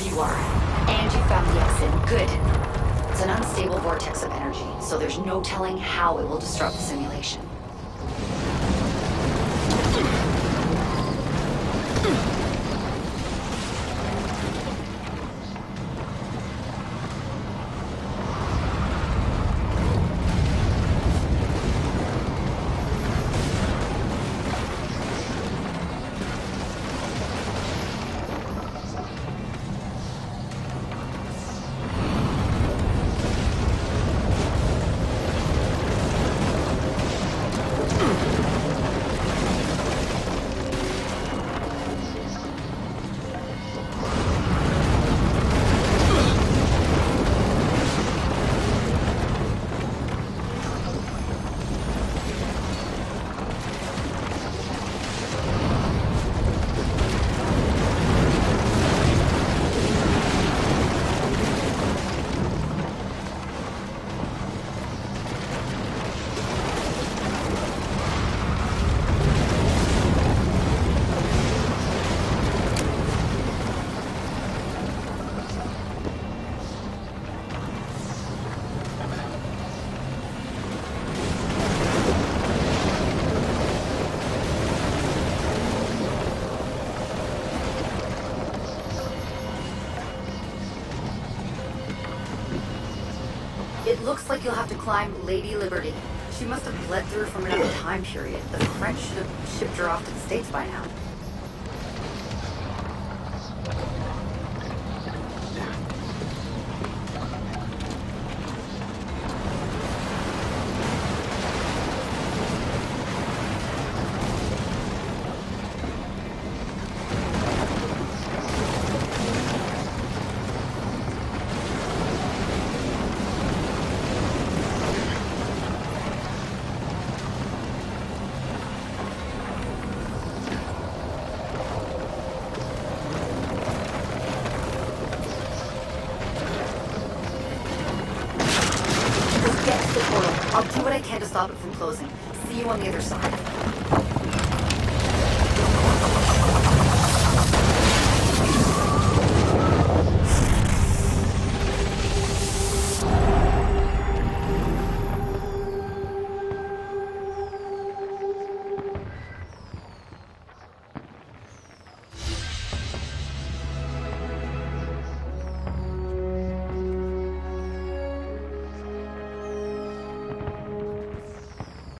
you are. And you found the exit. Good. It's an unstable vortex of energy, so there's no telling how it will disrupt the simulation. Looks like you'll have to climb Lady Liberty. She must have bled through from another time period. The French should have shipped her off to the States by now. Can to stop it from closing. See you on the other side.